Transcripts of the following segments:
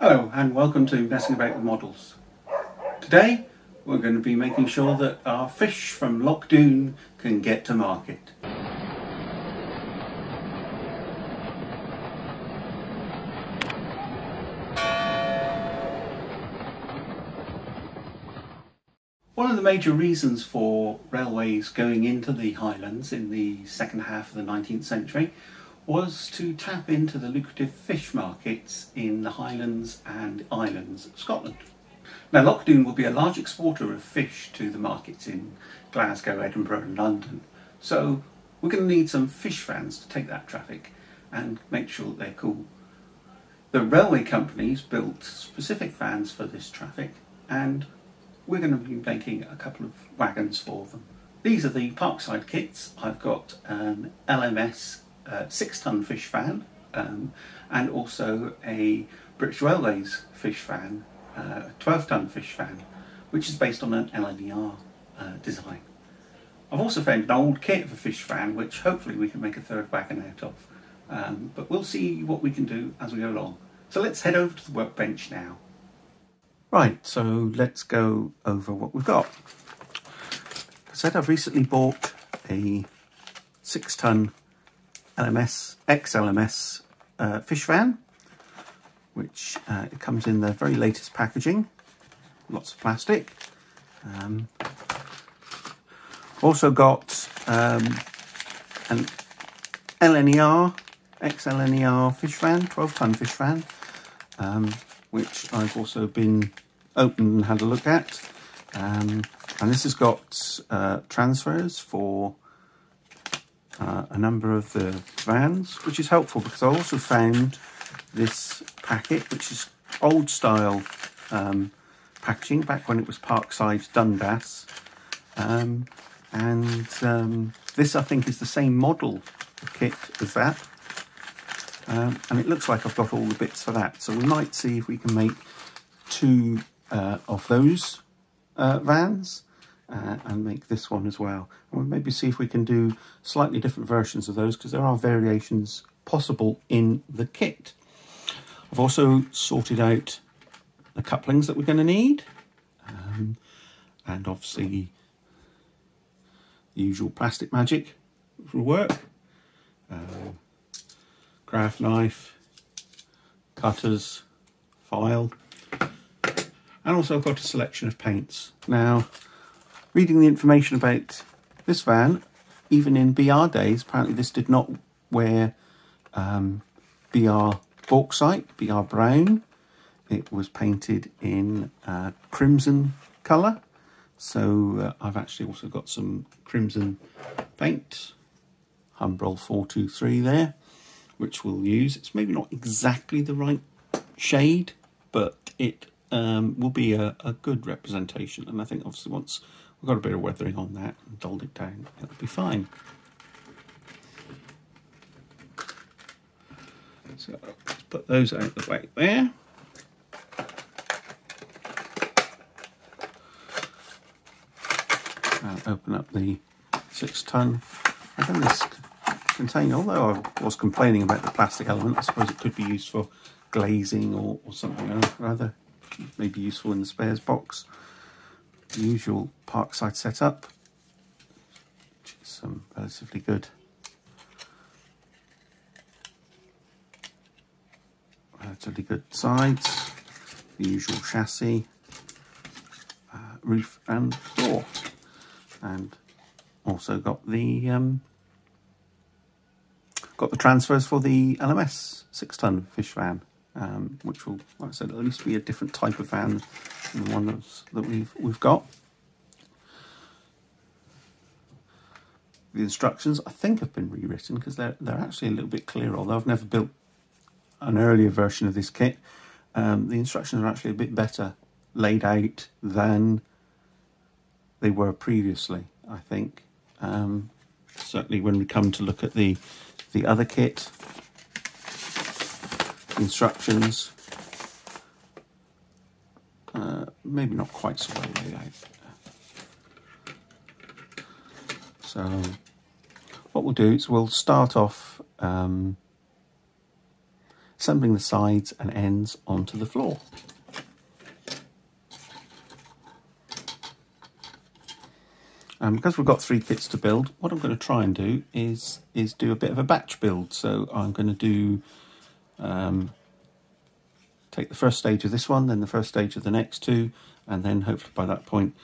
Hello and welcome to Messing About with Models. Today we're going to be making sure that our fish from Loch Doune can get to market. One of the major reasons for railways going into the Highlands in the second half of the 19th century was to tap into the lucrative fish markets in the Highlands and Islands of Scotland. Now Loch Doune will be a large exporter of fish to the markets in Glasgow, Edinburgh and London, so we're going to need some fish vans to take that traffic and make sure that they're cool. The railway companies built specific vans for this traffic and we're going to be making a couple of wagons for them. These are the Parkside kits. I've got an LMS 6 tonne fish van um, and also a British Railways fish van, uh, 12 tonne fish van, which is based on an LNER uh, design. I've also found an old kit of a fish van, which hopefully we can make a third wagon out of, um, but we'll see what we can do as we go along. So let's head over to the workbench now. Right, so let's go over what we've got. I said I've recently bought a six ton LMS, XLMS uh, fish van, which uh, it comes in the very latest packaging, lots of plastic. Um, also got um, an LNER, XLNER fish van, 12 ton fish van. Um, which I've also been opened and had a look at. Um, and this has got uh, transfers for uh, a number of the vans, which is helpful because I also found this packet, which is old style um, packaging, back when it was Parkside Dundas. Um, and um, this, I think, is the same model kit as that. Um, and it looks like I've got all the bits for that. So we might see if we can make two uh, of those uh, vans uh, and make this one as well. And we'll maybe see if we can do slightly different versions of those because there are variations possible in the kit. I've also sorted out the couplings that we're going to need. Um, and obviously the usual plastic magic will work. Um, craft knife, cutters, file, and also I've got a selection of paints. Now, reading the information about this van, even in BR days, apparently this did not wear um, BR bauxite, BR brown. It was painted in uh, crimson colour. So uh, I've actually also got some crimson paint, Humbrol 423 there which we'll use. It's maybe not exactly the right shade, but it um, will be a, a, good representation. And I think obviously once we've got a bit of weathering on that and dulled it down, it'll be fine. So let's put those out the way there. I'll open up the six ton. I think this contain, although I was complaining about the plastic element, I suppose it could be used for glazing or, or something else, rather maybe useful in the spares box. Usual parkside setup, which is um, relatively good. Relatively good sides, the usual chassis, uh, roof and floor, and also got the um, Got the transfers for the LMS 6-ton fish van, um, which will, like I said, at least be a different type of van than the one that we've, we've got. The instructions, I think, have been rewritten because they're, they're actually a little bit clearer, although I've never built an earlier version of this kit. Um, the instructions are actually a bit better laid out than they were previously, I think. Um, certainly when we come to look at the the other kit, instructions, uh, maybe not quite so well laid out. So what we'll do is we'll start off um, assembling the sides and ends onto the floor. And because we've got three kits to build, what I'm going to try and do is is do a bit of a batch build. So I'm going to do um, take the first stage of this one, then the first stage of the next two, and then hopefully by that point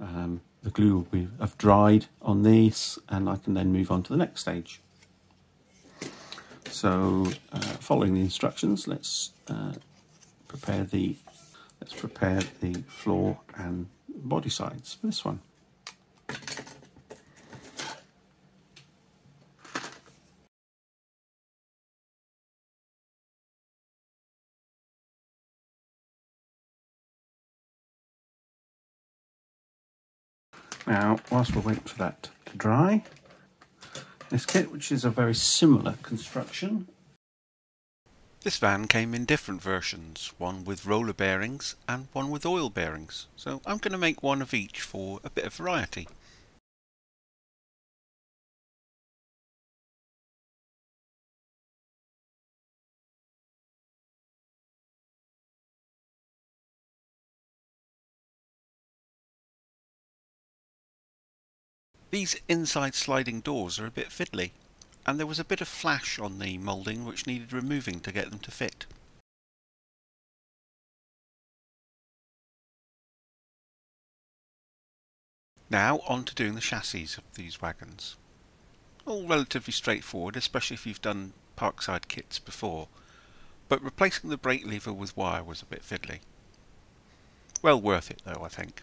um, the glue will be have dried on these, and I can then move on to the next stage. So, uh, following the instructions, let's uh, prepare the let's prepare the floor and body sides for this one. Now, whilst we're waiting for that to dry, this kit, which is a very similar construction. This van came in different versions, one with roller bearings and one with oil bearings, so I'm going to make one of each for a bit of variety. These inside sliding doors are a bit fiddly, and there was a bit of flash on the moulding which needed removing to get them to fit. Now on to doing the chassis of these wagons. All relatively straightforward, especially if you've done parkside kits before, but replacing the brake lever with wire was a bit fiddly. Well worth it though, I think.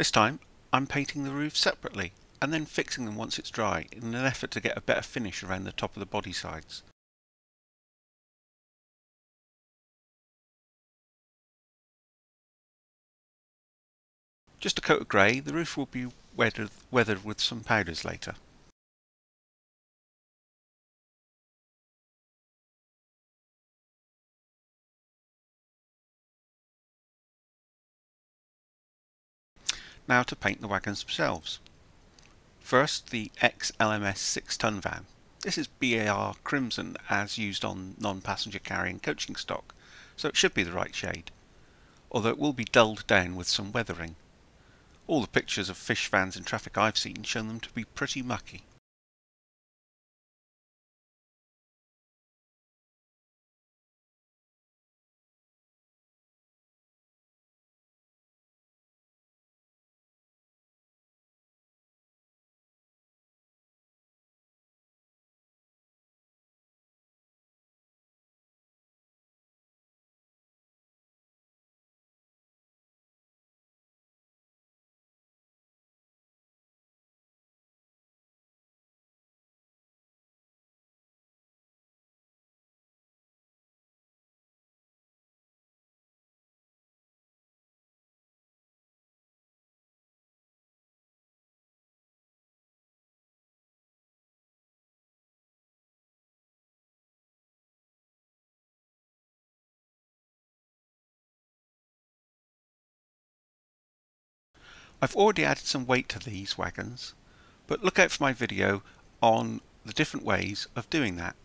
This time I'm painting the roofs separately and then fixing them once it's dry in an effort to get a better finish around the top of the body sides. Just a coat of grey, the roof will be weathered, weathered with some powders later. Now to paint the wagons themselves. First, the XLMS 6 ton van. This is BR Crimson as used on non-passenger carrying coaching stock, so it should be the right shade, although it will be dulled down with some weathering. All the pictures of fish vans in traffic I've seen show them to be pretty mucky. I've already added some weight to these wagons, but look out for my video on the different ways of doing that.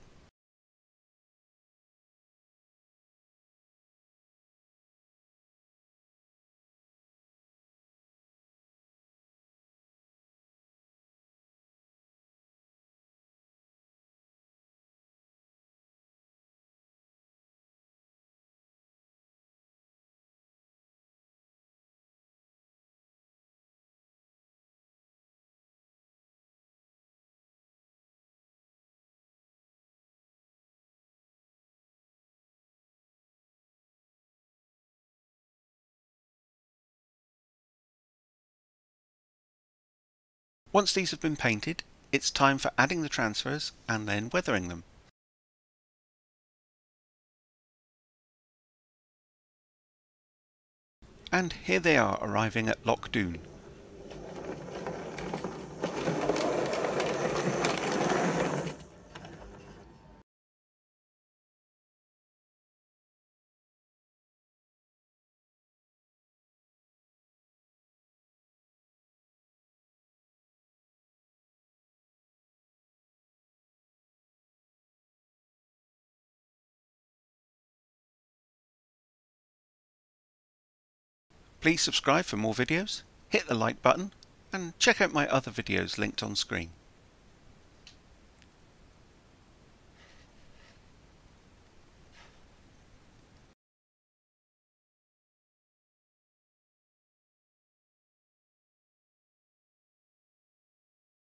Once these have been painted, it's time for adding the transfers and then weathering them. And here they are arriving at Loch Doune. Please subscribe for more videos, hit the like button, and check out my other videos linked on screen.